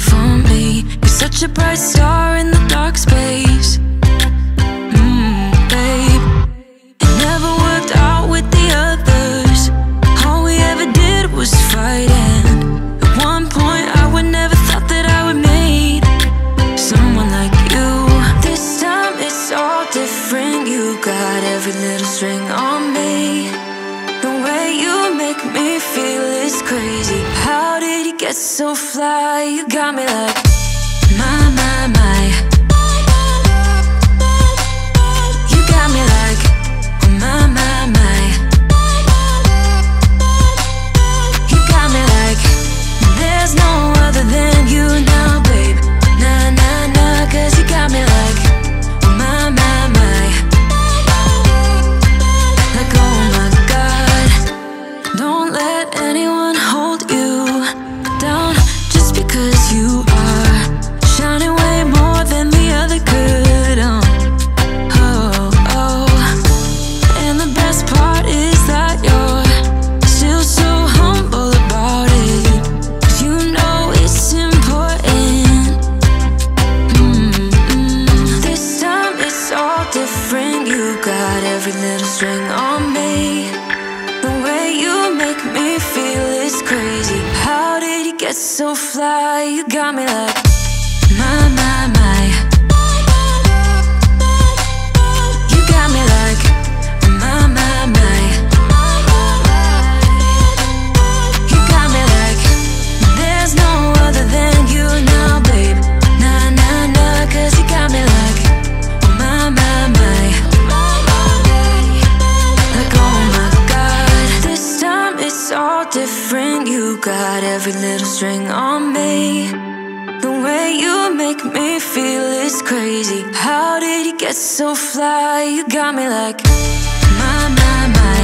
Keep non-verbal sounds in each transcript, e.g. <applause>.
for me. You're such a bright star in the dark space. It's so fly, you got me like my, my, my.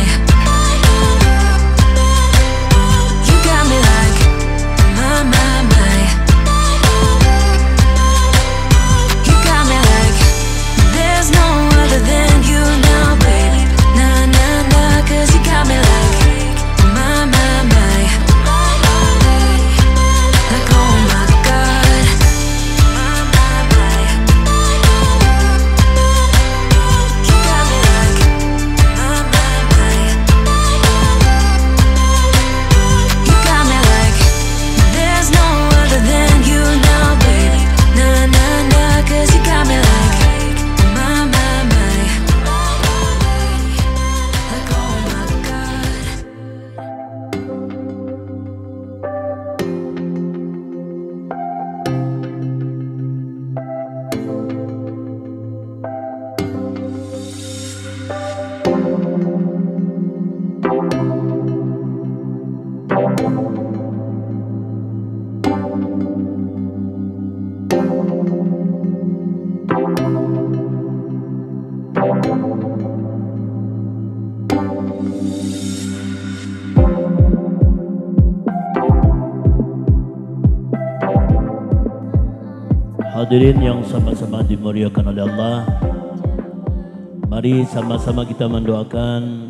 Mari sama-sama kita mendoakan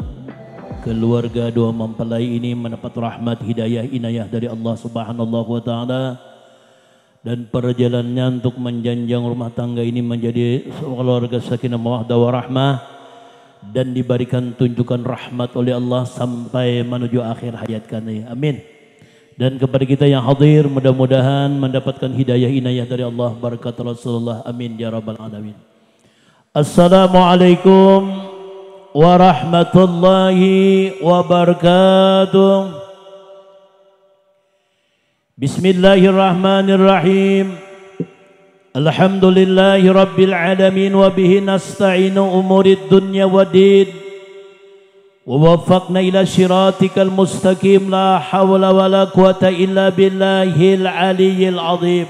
keluarga dua mempelai ini mendapat rahmat hidayah inayah dari Allah Subhanahu wa taala dan perjalanannya untuk menjanjang rumah tangga ini menjadi keluarga sakinah mawaddah warahmah dan diberikan tunjukkan rahmat oleh Allah sampai menuju akhir hayat kami. Amin. Dan kepada kita yang hadir mudah-mudahan mendapatkan hidayah inayah dari Allah berkat Rasulullah. Amin ya rabbal alamin. السلام عليكم ورحمة الله وبركاته. بسم الله الرحمن الرحيم. الحمد لله رب العالمين وبه نستعين أمور الدنيا والدين. ووفقنا إلى شراطك المستقيم لا حول ولا قوة إلا بالله العلي العظيم.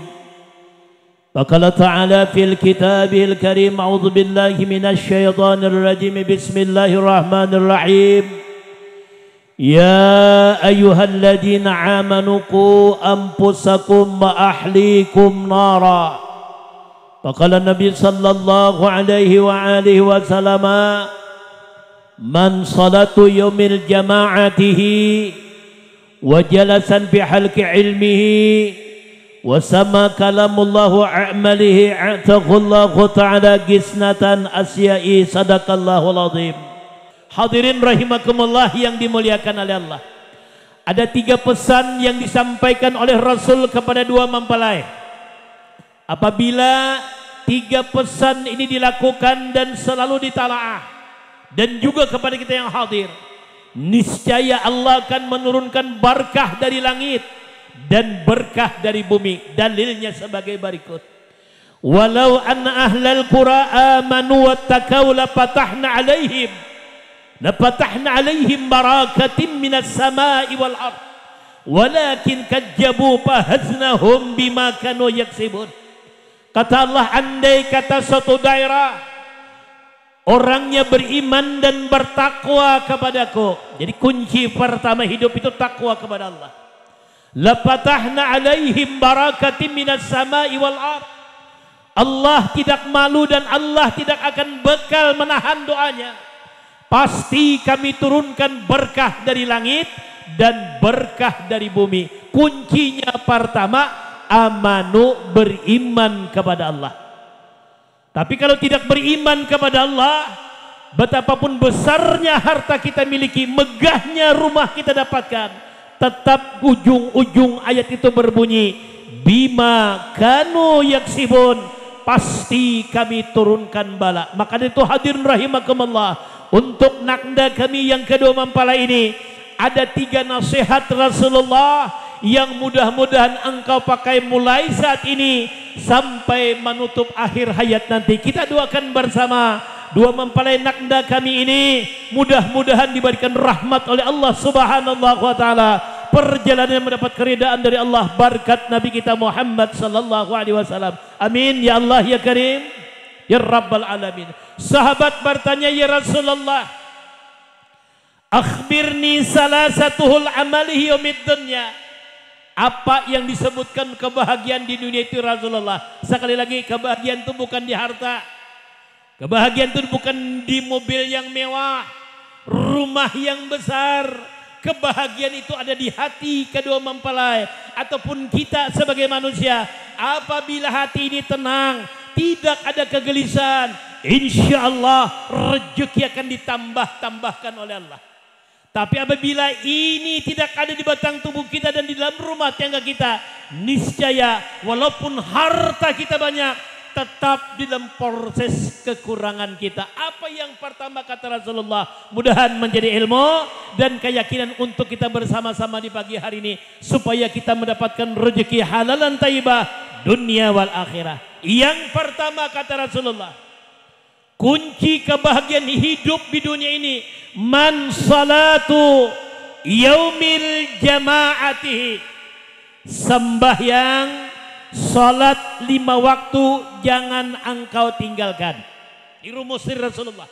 فقال تعالى في الكتاب الكريم أعوذ بالله من الشيطان الرجيم. بسم الله الرحمن الرحيم. يا أيها الذين آمنوا قوا أنفسكم وأحليكم نارا. فقال النبي صلى الله عليه وآله وسلم من صلاة يوم الجماعة وجلسا بحلق علمه وسما كلام الله وأعمله اعتق الله تعالى قسنة أسيائي صدق الله العظيم Hadirin rahimakumullah yang dimuliakan oleh Allah. Ada tiga pesan yang disampaikan oleh Rasul kepada dua mempelai. Apabila tiga pesan ini dilakukan dan selalu ditalaah dan juga kepada kita yang hadir, niscaya Allah akan menurunkan berkah dari langit dan berkah dari bumi. Dalilnya sebagai berikut. Walau anna ahlal qura amanu wattaqau la fatahna alaihim la fatahna alaihim barakatim minas samai wal ard walakin kajjabu fahaznahum bima kanu yaksibun kata Allah andai kata suatu daerah orangnya beriman dan bertakwa kepadaku jadi kunci pertama hidup itu takwa kepada Allah Lapatahna alaihim barakatim minas sama'i wal ard. Allah tidak malu dan Allah tidak akan bekal menahan doanya. Pasti kami turunkan berkah dari langit dan berkah dari bumi. Kuncinya pertama amanu beriman kepada Allah. Tapi kalau tidak beriman kepada Allah, betapapun besarnya harta kita miliki, megahnya rumah kita dapatkan, tetap ujung-ujung ayat itu berbunyi bima kanu yaksibun pasti kami turunkan bala. Maka itu hadirin rahimakumullah untuk nakda kami yang kedua mempala ini ada tiga nasihat Rasulullah yang mudah-mudahan engkau pakai mulai saat ini sampai menutup akhir hayat nanti. Kita doakan bersama dua mempelai nakda kami ini mudah-mudahan diberikan rahmat oleh Allah Subhanahu wa taala. Perjalanan mendapat keridaan dari Allah berkat Nabi kita Muhammad sallallahu alaihi wasallam. Amin ya Allah ya Karim. Ya Rabbal alamin. Sahabat bertanya ya Rasulullah akhbirni salah satuhul amalihi yawmid dunya. Apa yang disebutkan kebahagiaan di dunia itu Rasulullah? Sekali lagi kebahagiaan itu bukan di harta Kebahagiaan itu bukan di mobil yang mewah, rumah yang besar. Kebahagiaan itu ada di hati kedua mempelai ataupun kita sebagai manusia. Apabila hati ini tenang, tidak ada kegelisahan, insya Allah rezeki akan ditambah-tambahkan oleh Allah. Tapi apabila ini tidak ada di batang tubuh kita dan di dalam rumah tangga kita, niscaya walaupun harta kita banyak, tetap di dalam proses kekurangan kita. Apa yang pertama kata Rasulullah? Mudahan menjadi ilmu dan keyakinan untuk kita bersama-sama di pagi hari ini. Supaya kita mendapatkan rezeki halalan taibah dunia wal akhirah. Yang pertama kata Rasulullah. Kunci kebahagiaan hidup di dunia ini. Man salatu yaumil jama'atihi. Sembahyang Salat lima waktu jangan engkau tinggalkan. Dirumusir Rasulullah.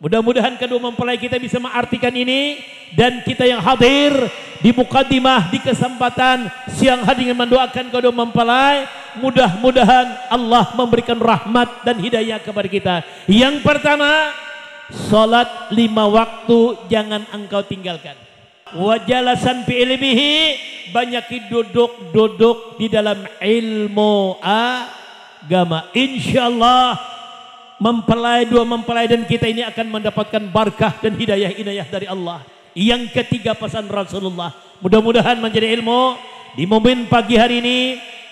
Mudah-mudahan kedua mempelai kita bisa mengartikan ini dan kita yang hadir di mukadimah di kesempatan siang hari ingin mendoakan kedua mempelai mudah-mudahan Allah memberikan rahmat dan hidayah kepada kita. Yang pertama, salat lima waktu jangan engkau tinggalkan wajalasan fi ilmihi banyak duduk-duduk di dalam ilmu agama. Insyaallah mempelai dua mempelai dan kita ini akan mendapatkan berkah dan hidayah inayah dari Allah. Yang ketiga pesan Rasulullah mudah-mudahan menjadi ilmu. Di momen pagi hari ini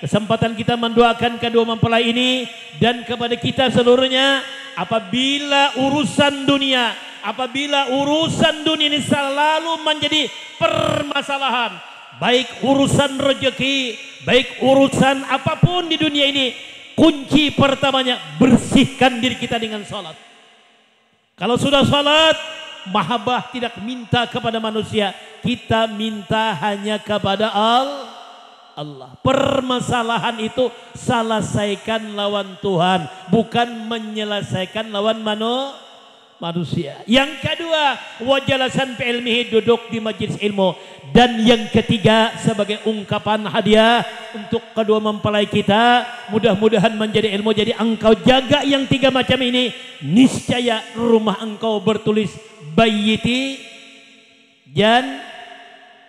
kesempatan kita mendoakan kedua mempelai ini dan kepada kita seluruhnya apabila urusan dunia apabila urusan dunia ini selalu menjadi permasalahan baik urusan rezeki baik urusan apa pun di dunia ini kunci pertamanya bersihkan diri kita dengan salat kalau sudah salat mahabbah tidak minta kepada manusia kita minta hanya kepada Allah. Permasalahan itu selesaikan lawan Tuhan, bukan menyelesaikan lawan manusia manusia. Yang kedua, wajalasan ilmihi duduk di majlis ilmu. Dan yang ketiga, sebagai ungkapan hadiah untuk kedua mempelai kita, mudah-mudahan menjadi ilmu. Jadi engkau jaga yang tiga macam ini, niscaya rumah engkau bertulis bayiti dan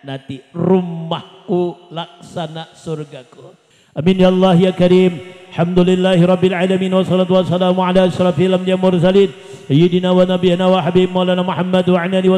nanti rumahku laksana surgaku. Amin ya Allah ya Karim. Alhamdulillahi Rabbil Alamin wa salatu wa salamu ala asrafil anbiya mursalin Sayyidina wa nabiyana wa habib maulana Muhammad wa ala alihi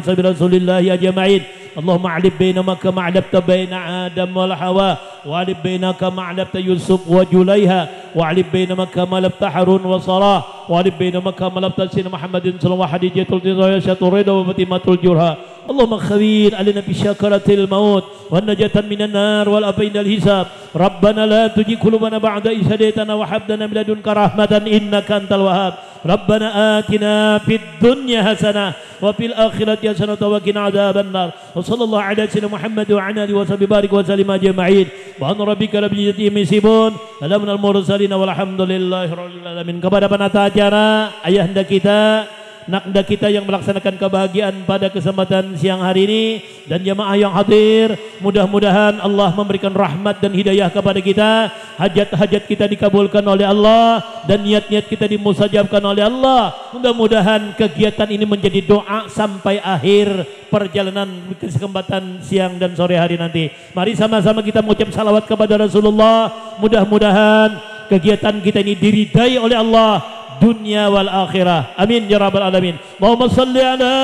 اللهم علب بينما كما علبت بين آدم والحواء وعلب بينما كما علبت يوسف وجليها وعلب بينما كما علبت حرون وصلاح وعلب بينما كما علبت سيدنا محمد صلى الله عليه وسلم وحديجة الرضا وفاطمة الجرها. اللهم خبير علينا بشكرة الموت والنجاة من النار والأبين الحساب. ربنا لا تجي قلوبنا بعد إذ هديتنا وهب من لدنك رحمة إنك أنت الوهاب. ربنا آتنا في الدنيا حسنة وفي الآخرة حسنة وقنا عذاب النار. وصلى الله على سيدنا محمد وعلى آله وصحبه بارك وسلم أجمعين. وأن ربك رب العزة يصفون. سلام المرسلين والحمد لله رب العالمين. Kepada penata acara ayahanda kita nakda kita yang melaksanakan kebahagiaan pada kesempatan siang hari ini. Dan jemaah yang hadir mudah-mudahan Allah memberikan rahmat dan hidayah kepada kita. Hajat-hajat kita dikabulkan oleh Allah dan niat-niat kita dimusajabkan oleh Allah. Mudah-mudahan kegiatan ini menjadi doa sampai akhir perjalanan kesempatan siang dan sore hari nanti. Mari sama-sama kita mengucap salawat kepada Rasulullah. Mudah-mudahan kegiatan kita ini diridai oleh Allah dunia wal akhirah. Amin ya rabbal alamin. Allahumma salli ala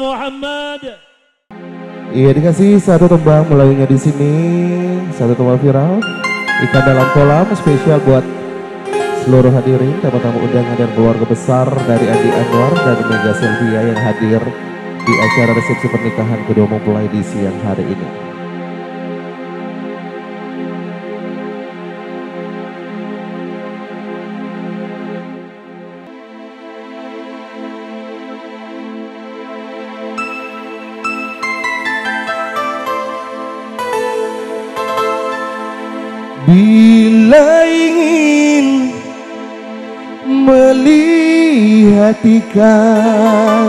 Muhammad. Iya dikasih satu tembang melalui di sini satu tembang viral ikan dalam kolam spesial buat seluruh hadirin tamu-tamu undangan dan keluarga besar dari Andi Anwar dan Mega Sylvia yang hadir di acara resepsi pernikahan kedua mempelai di siang hari ini. Melihat ikan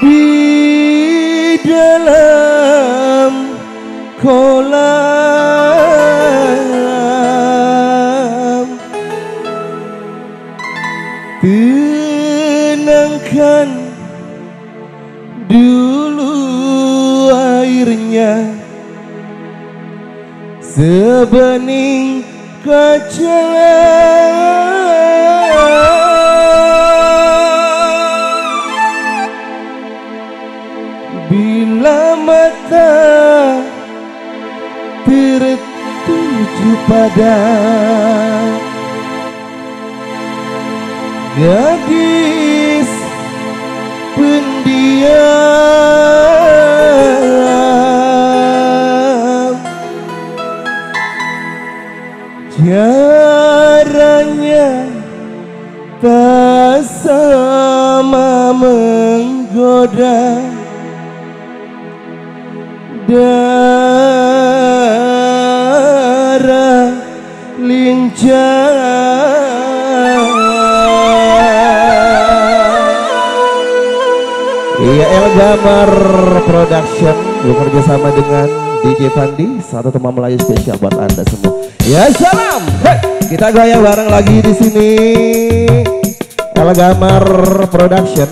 di dalam kolam. Tenangkan dulu airnya. Sebening kaca Fandi satu teman Melayu spesial buat anda semua Ya salam. Hey, kita gaya bareng lagi di sini. Gamar Production.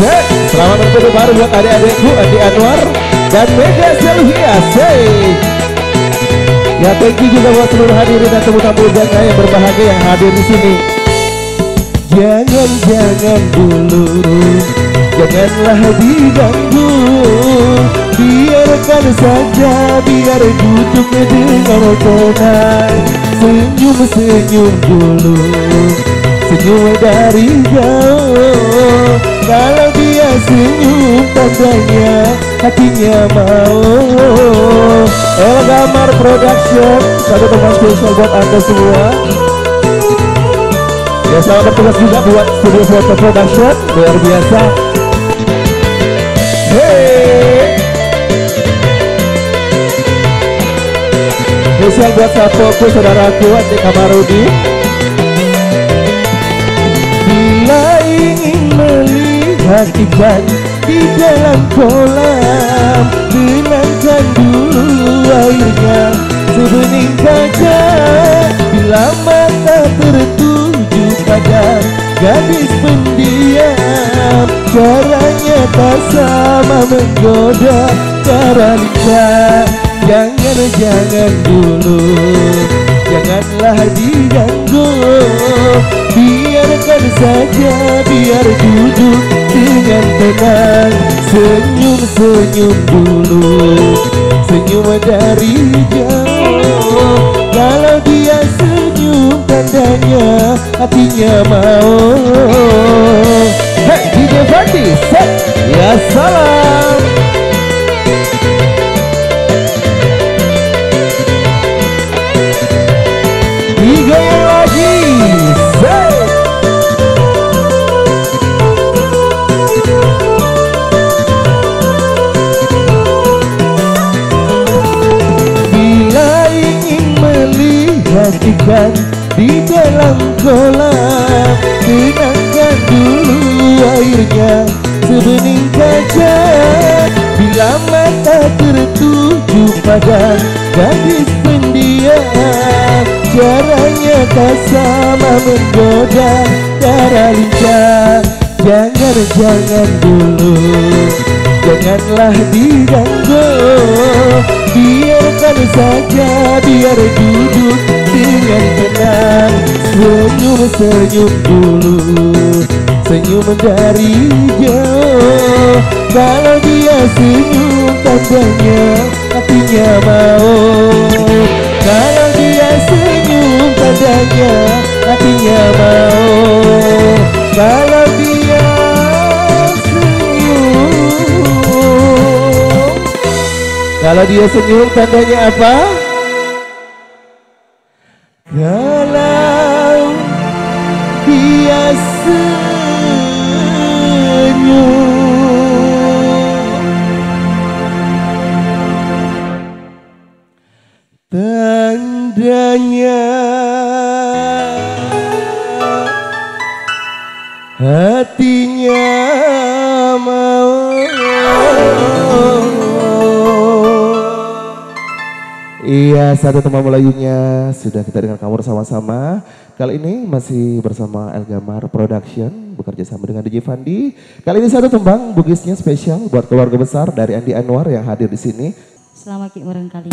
Hey, selamat bertemu baru buat adik-adikku Adi Anwar dan Mega Sylvia. Say. Ya thank you juga buat seluruh hadirin dan tamu-tamu dan yang berbahagia yang hadir di sini. Jangan-jangan dulu Janganlah diganggu Biarkan saja Biar duduk dengan tenang. Senyum-senyum dulu Senyum dari jauh. Kalau dia senyum Tandanya hatinya mau. El Gamar Production Satu teman spesial buat anda semua. Ya selamat bertugas juga buat Studio Foto Production. Luar biasa Spesial buat sahabatku saudaraku Andi Kamarudi. Bila ingin melihat ikan di dalam kolam Tenangkan dulu airnya sebening kaca Bila mata tertuju pada gadis pendiam Caranya tak sama menggoda Cara lincah. Jangan, jangan dulu Janganlah diganggu. Biarkan saja biar duduk dengan tenang. Senyum-senyum dulu Senyum dari jauh. Kalau tandanya hatinya mau. Hey DJ Fandi set. Ya salam pada gadis pendiam. Caranya tak sama menggoda darah lincah. Jangan, jangan dulu. Janganlah diganggu. Biarkan saja biar duduk dengan tenang. Senyum-senyum dulu. Senyum dari jauh. Kalau dia senyum tandanya hatinya mau. Kalau dia senyum tandanya hatinya mau. Kalau dia senyum. Kalau dia senyum tandanya apa? Satu teman Melayunya sudah kita dengar kamu sama-sama. Kali ini masih bersama El Gamar Production, bekerja sama dengan DJ Fandi. Kali ini satu tembang bugisnya spesial buat keluarga besar dari Andi Anwar yang hadir di sini. Selamat ki orang kali.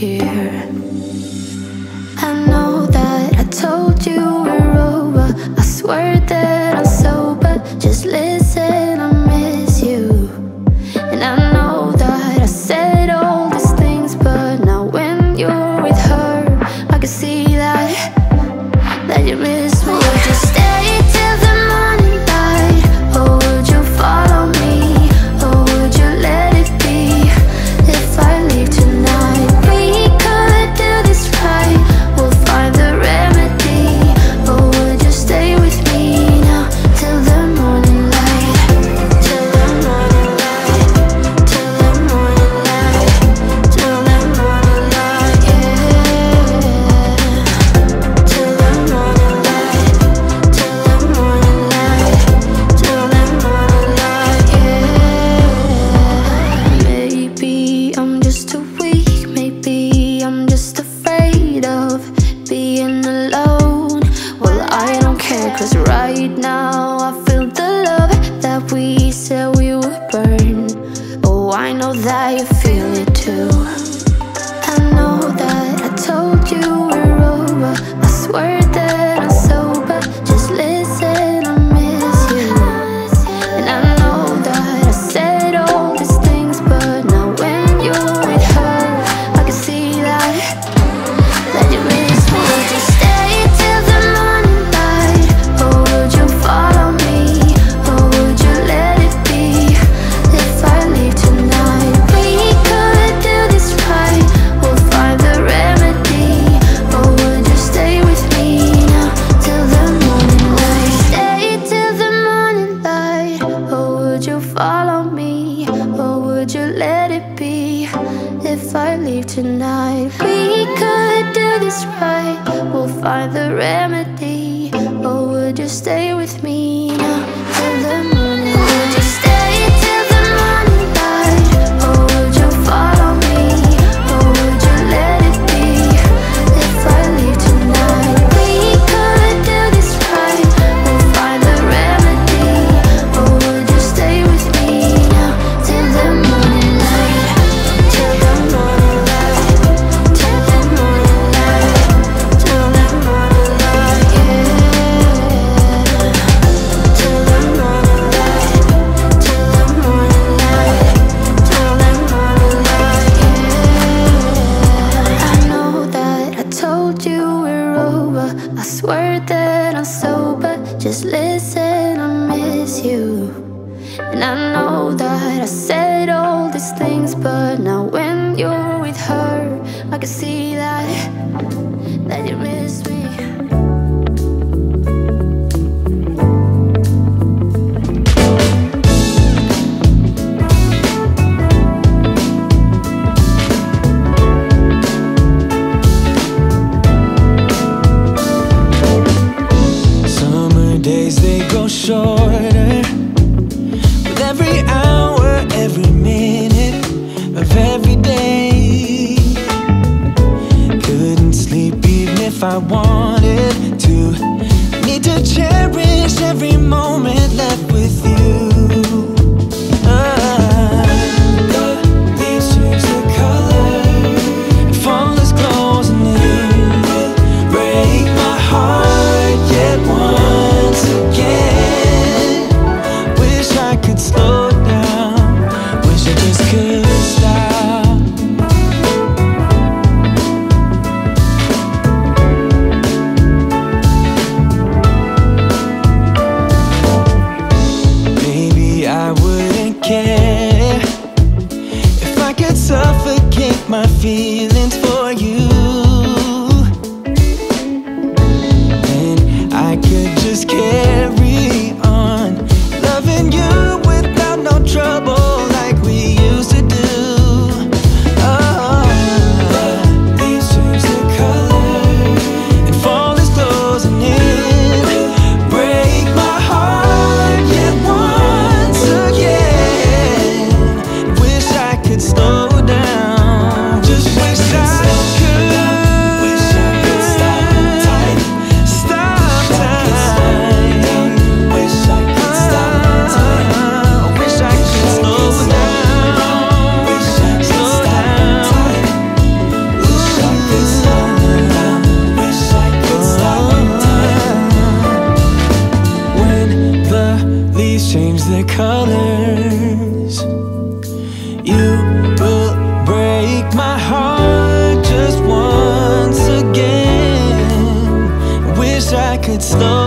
here. Could slow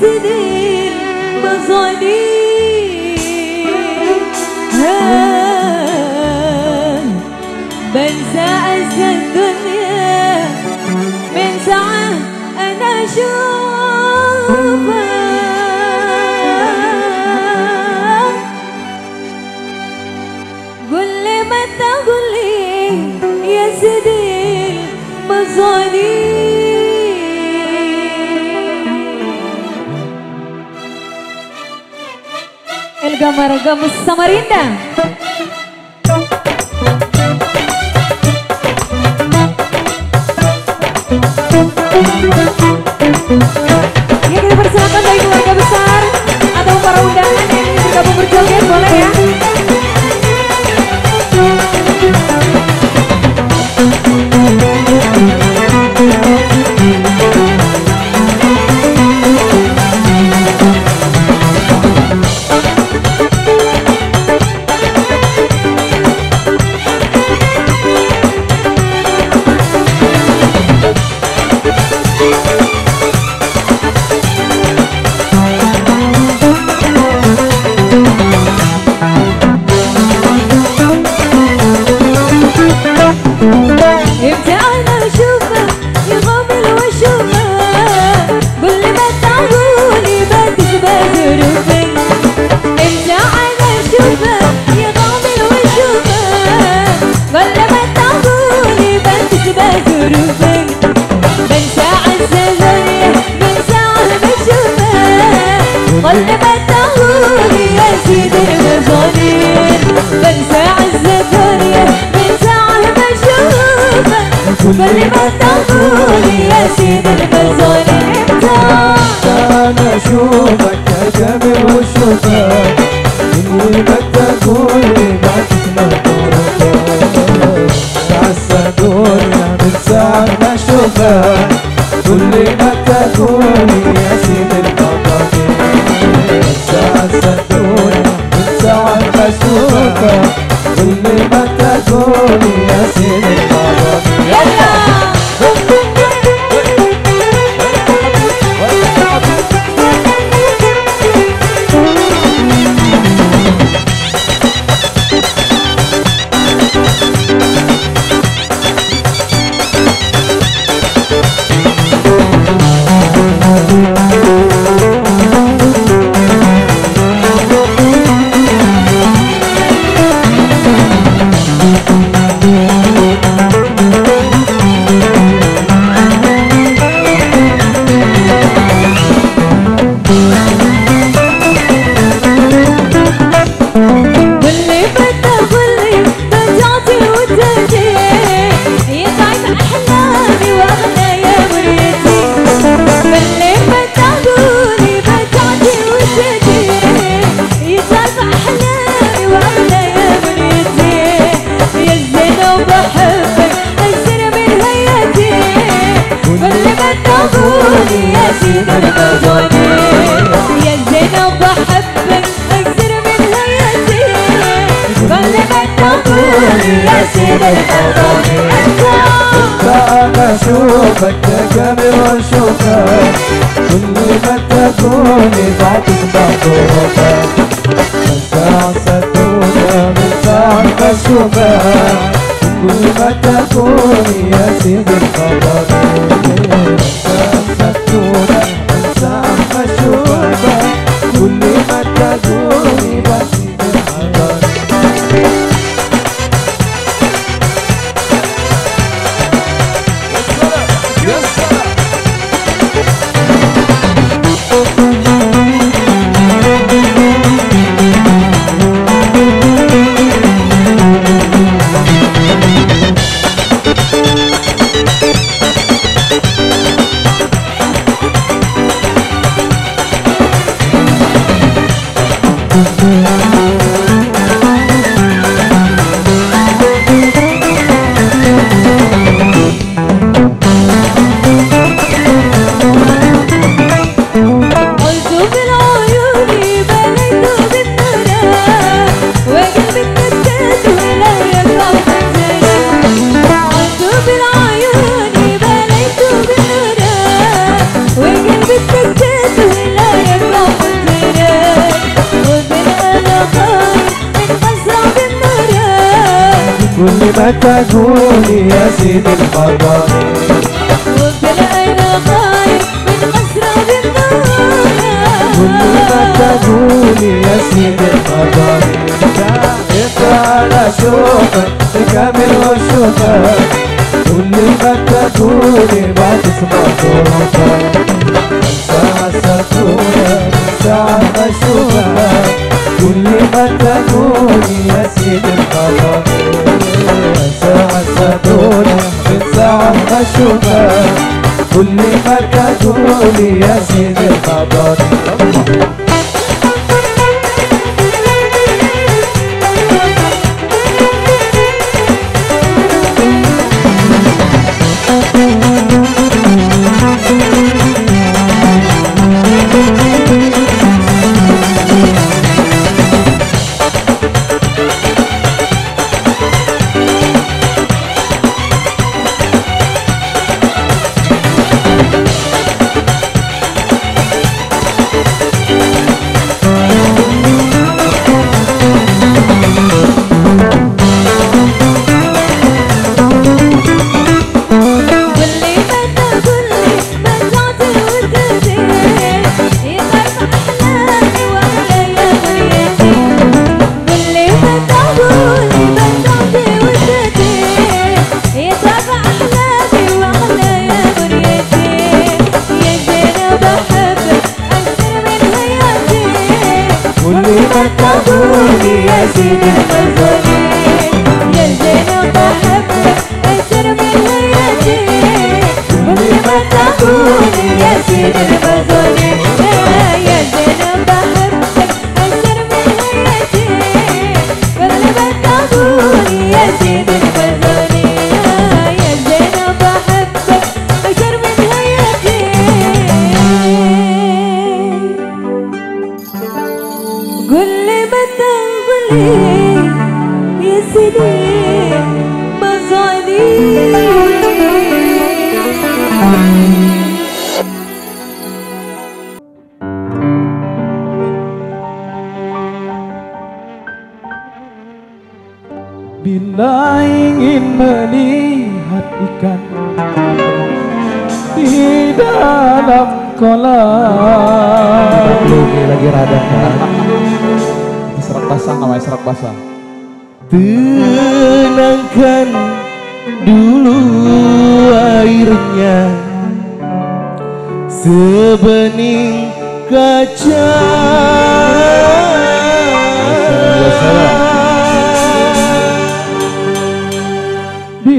vừa rồi đi. Hơn bên xa anh dần dần nhé bên xa anh đã you warga Maragam Samarinda. Allah'ım Onde vai tudo da boca Cantança toda no carro da chuva. Tudo vai te agonia se نسيب الخبر اطلع أنا اشوفك تكمل واشوفك كل ما تقولي ما تسمع صوتك ساعة سافرونك ساعة اشوفك كل ما تقولي نسيب الخبر ساعة سافرونك ساعة اشوفك كل ما تقولي يا سيدي خبر Today. Ikan di dalam kolam. Ini lagi radang kan? Serak basah namanya serak basah. Tenangkan dulu airnya. Sebening kaca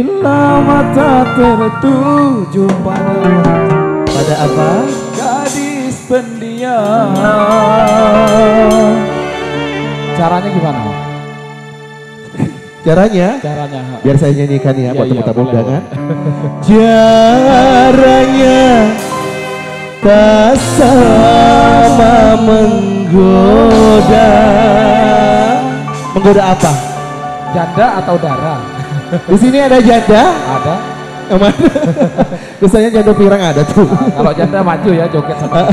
Bila mata tertuju pada Pada apa? Gadis pendiam Caranya gimana? Caranya? Caranya. Biar saya nyanyikan ya Iya, buat iya, teman-teman boleh, undangan. Caranya tak sama menggoda. Menggoda apa? Janda atau darah? Di sini ada janda. Ada. Yang mana? <laughs> Biasanya janda pirang ada tuh. Nah, kalau janda maju ya joget sama. <laughs>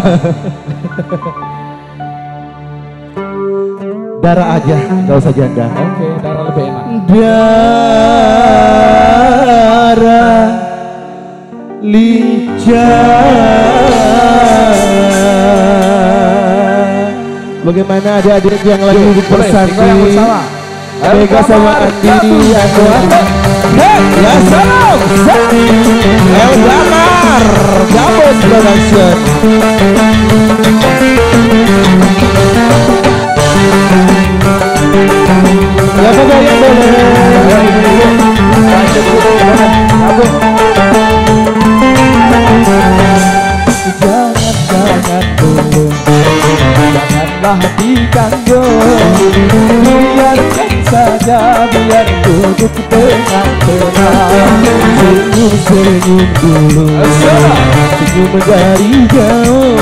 Darah aja, nggak usah janda. Oke, darah lebih enak. Darah lincah Bagaimana adik-adik yang lagi Boleh, Mega sama Andi Anwar Hei, ya salam El Damar Gabus Production Ya saja yang boleh Lanjut dulu, boleh. Bagus. Jangan, jangan dulu Jangan Janganlah diganggu Biarkan saja biar duduk dengan tenang. Senyum-senyum dulu Senyum dari jauh.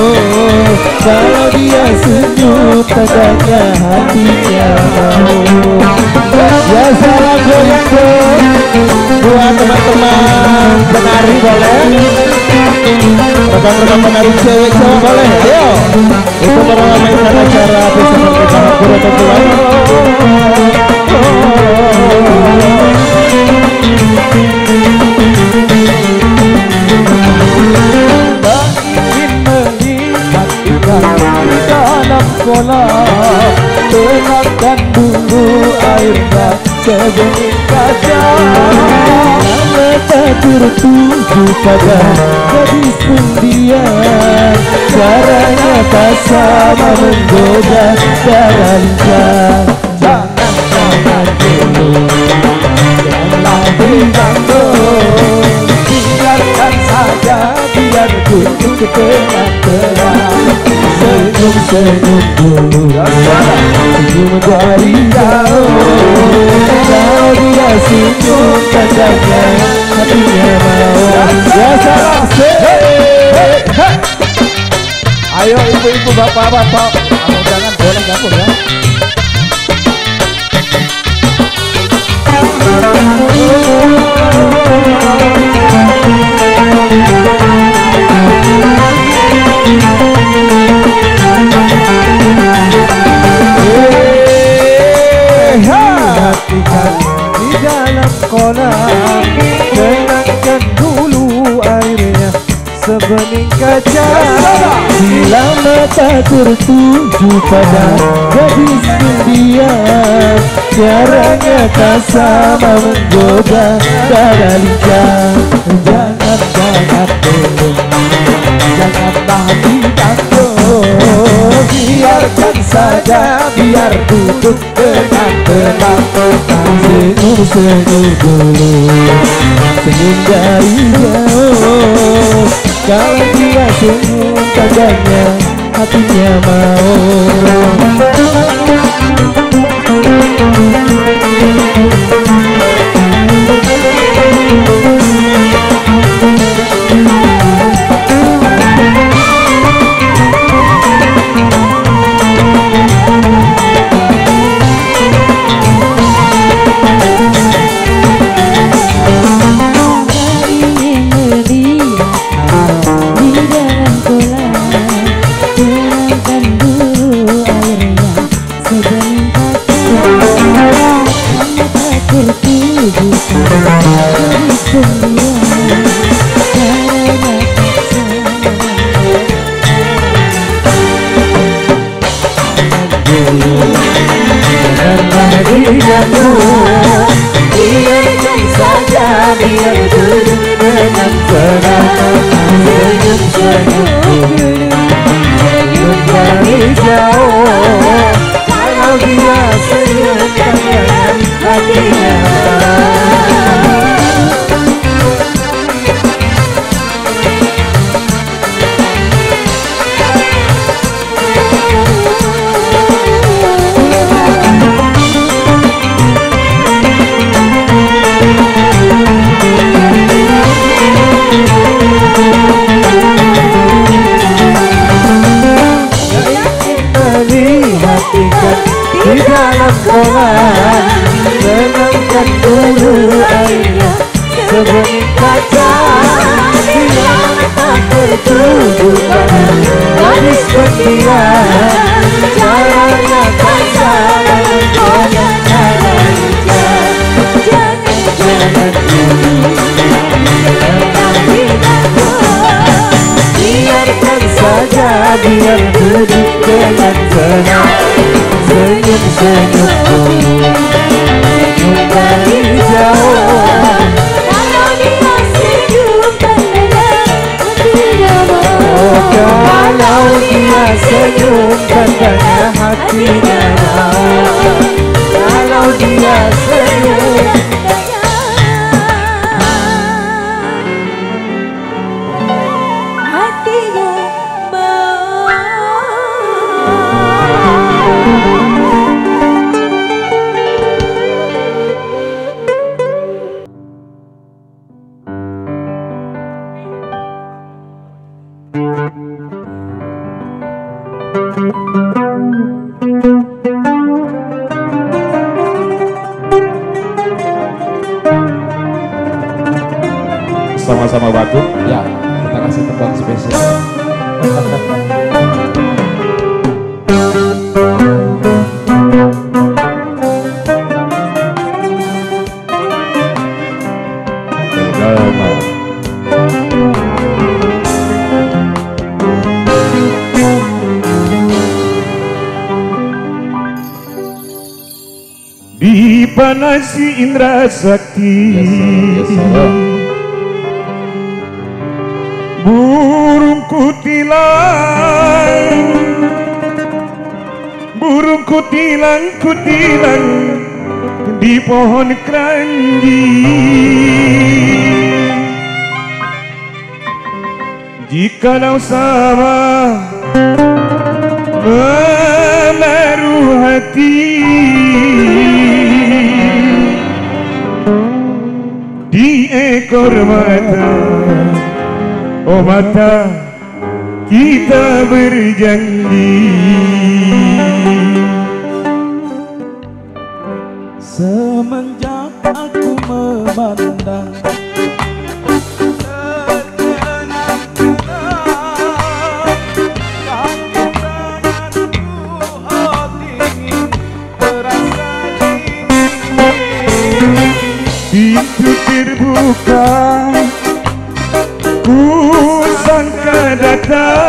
Kalau dia senyum Tandanya hatinya mau. Ya salam goyang Buat teman-teman penari boleh? Rekan-rekan penari cewek cowok boleh? Ayo. Untuk meramaikan acara Pesta Pernikahan Pura Tentuan Kolam Tenangkan dulu airnya sebening kaca Mata tertuju pada gadis pendiam Caranya tak sama menggoda lincah Duduk dengan tenang Senyum-senyum dulu Senyum dari jauh Kalau dia senyum tandanya hatinya mau salam Ayo ibu-ibu bapak-bapak. Jangan boleh dapur ya Tenangkan dulu airnya sebening kaca Bila mata tertuju pada gadis pendiam Caranya tak sama menggoda dada lincah Jangan, jangan dulu Janganlah diganggu Biarkan saja biar duduk dengan tenang Senyum-senyum dulu. Senyum dari jauh. Kalau dia senyum tandanya hatinya mau dengan ಮಾಡುವ biar duduk dengan tenang Senyum-senyum jauh Kalau dia senyum Oh mau kalau dia senyum hatinya Kalau dia senyum Sakti Yes, sir. Yes, sir. Burung kutilang Burung kutilang kutilang Di pohon keranji Jikalau sama Menaruh hati ekor mata Oh mata kita berjanji. Semenjak aku memandang sangka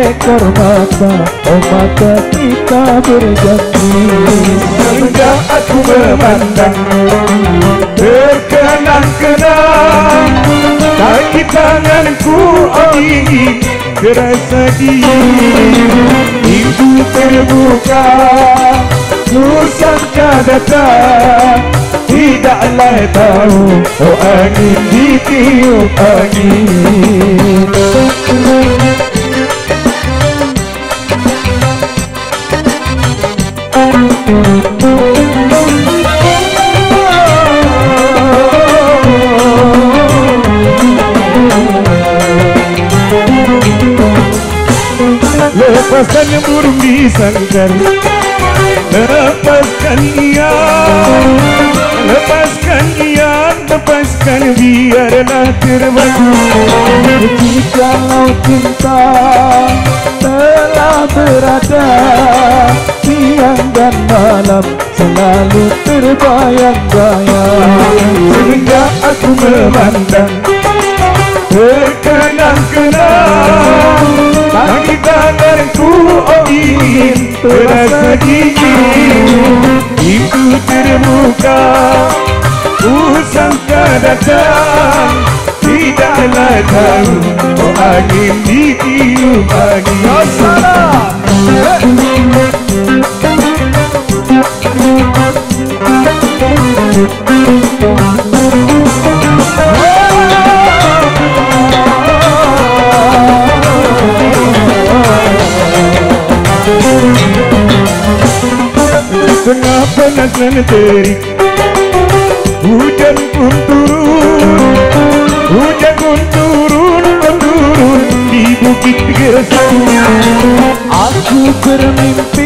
di ekor mata oh mata kita berjanji Sejak aku memandang Terkenang-kenang Kaki tanganku oh ingin Terasa dingin Pintu terbuka Nusantara datang. Tidaklah tahu Oh angin ditiup angin Lepaskan burung di sangkar. Lepaskan ia. Lepaskan ia Lepaskan biarlah terbang Jikalau cinta telah berada Siang dan malam selalu terbayang-bayang Sejak aku memandang Terkenang-kenang Kaki tanganku oh ingin Terasa dingin Pintu terbuka Ku sangka datang Tidaklah tahu Oh angin ditiup angin Oh salah Tengah panas dan terik Hujan pun turun Hujan pun turun pun turun Di bukit gersang Aku bermimpi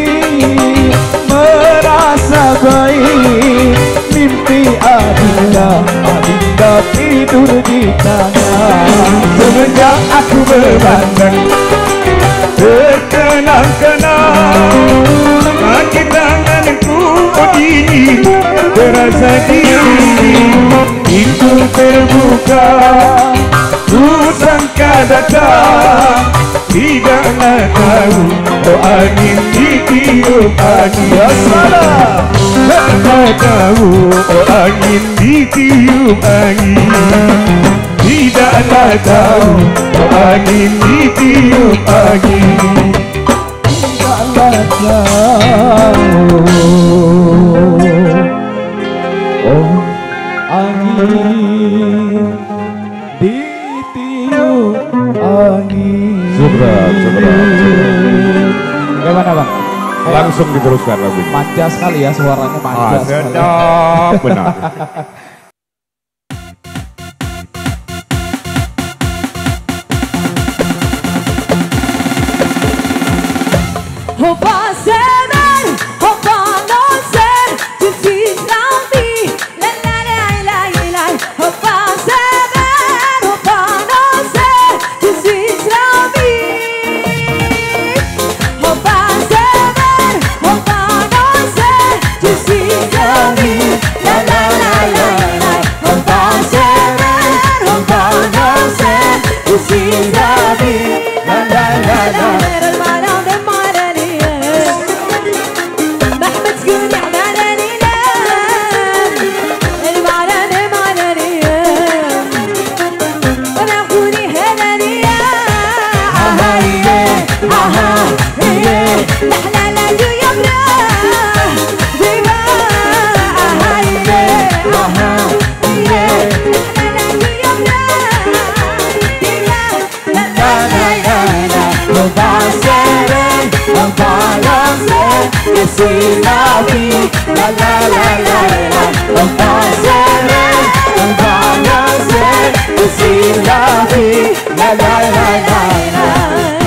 sendiri Itu terbuka Ku sangka Tidaklah tahu Oh angin ditiup angin. Tidaklah tahu Oh angin ditiup angin Tidaklah tahu Oh angin ditiup angin. Tidaklah tahu Oh angin ditiup bang? Langsung diteruskan lagi. Panjang sekali ya suaranya panjang ah. Sedap benar. <laughs> sinabi La la la la la Ang paseret Ang banaset Sinabi La la la la la